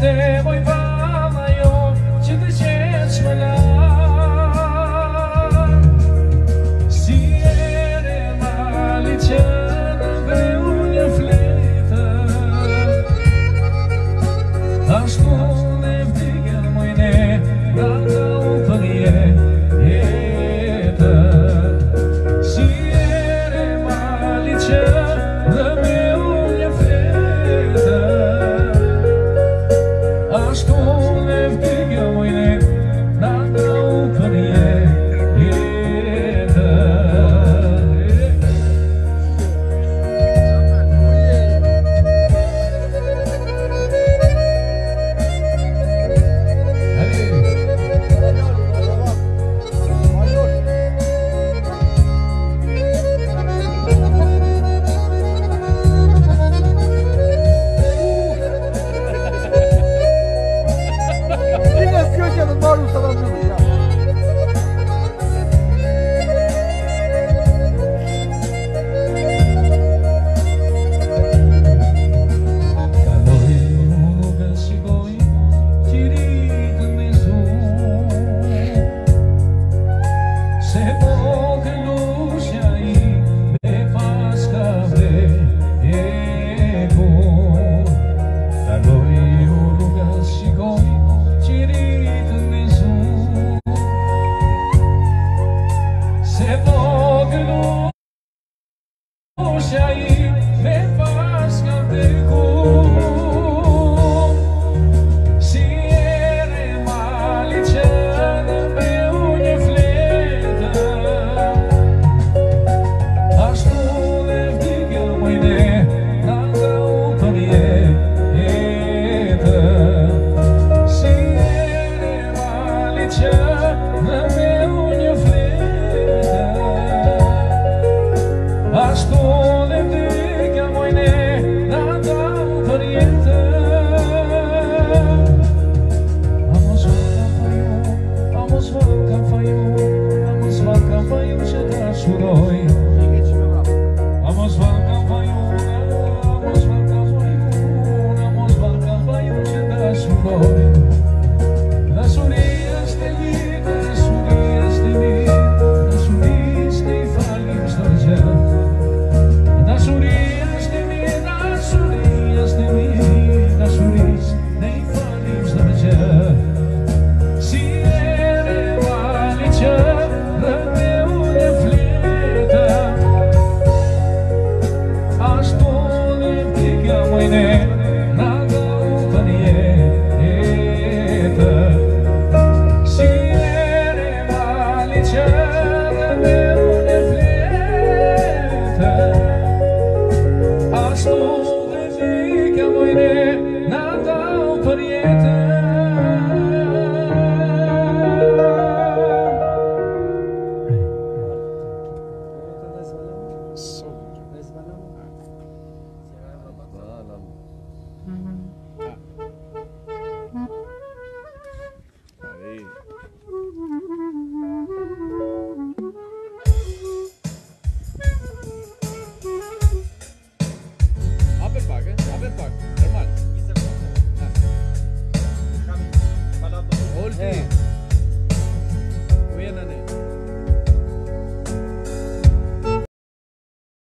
Este voy light. Suroy Vamos barcas Bayuna Vamos Vamos picture